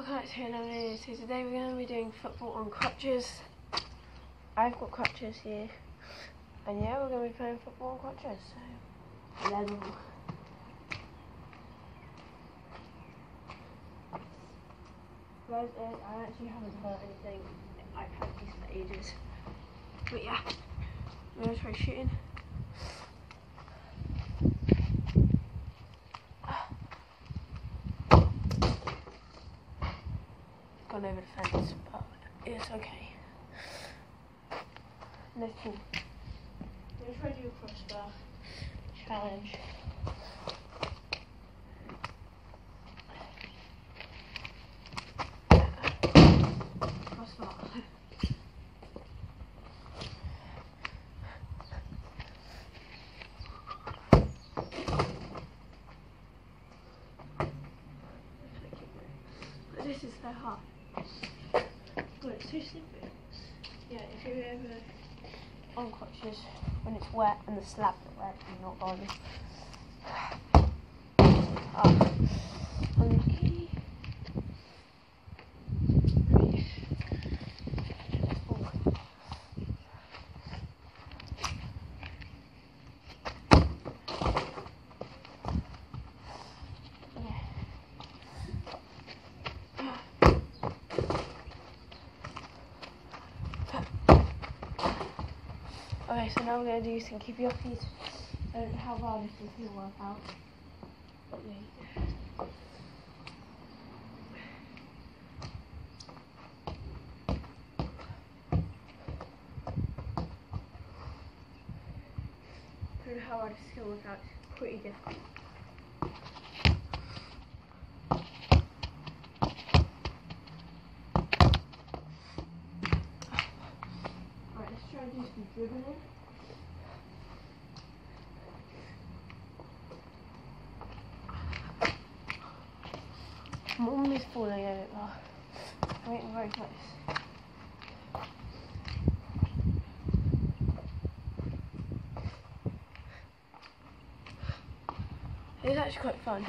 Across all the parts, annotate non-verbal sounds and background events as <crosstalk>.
Welcome back to another video. So today we're going to be doing football on crutches. I've got crutches here. And yeah, we're going to be playing football on crutches. So, level. Guys, uh, I actually haven't done anything. I've had these for ages. But yeah, I'm going to try shooting. The fence, but it's okay. Let's do. I'm gonna try to do a crossbar challenge. This is so hard. But it's too slippery. Yeah, if you're ever on crutches when it's wet and the slabs wet, you're not going. <sighs> Ah, unlucky. Okay, so now we're going to do some keep your feet. I don't know how well this is to work out. I don't know how well this is to work out. It's pretty difficult. Alright, let's try and do some dribbling. I'm almost falling over. I'm getting very close. It's actually quite fun.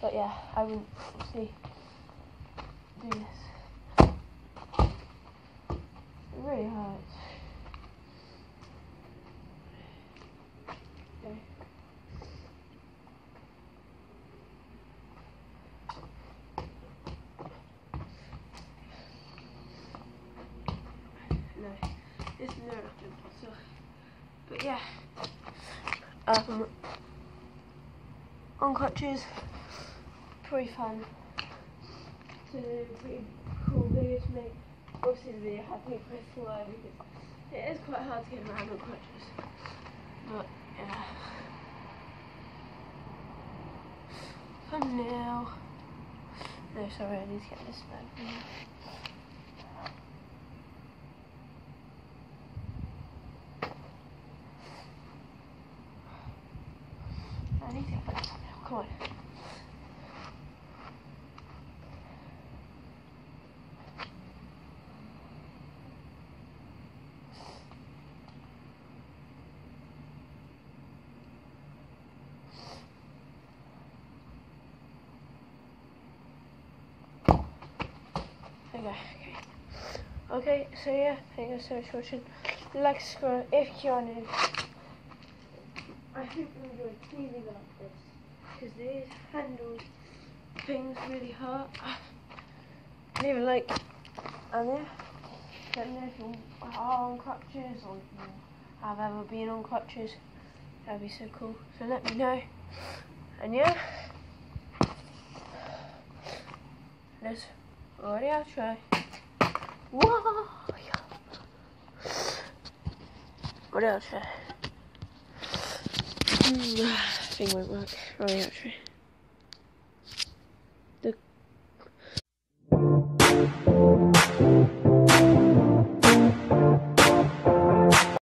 But yeah, I wouldn't see do this. It really hurts. Okay. No, it's no nothing so, But yeah, um, on crutches, pretty fun. To pretty cool video to make. Obviously the video had me press slow because it is quite hard to get around on crutches. But yeah. Thumbnail. No, sorry, I need to get this back. I need to get back. Come on. Okay, okay. So yeah, thank you so much for watching. Like, subscribe if you're new. I hope you enjoyed cleaning up this because these handles things really hurt. Leave a like and yeah, let me know if you are on crutches or if you have ever been on crutches. That'd be so cool. So let me know. And yeah, let's already outro. Whoa! What else? Hmm, thing won't work. Already outro.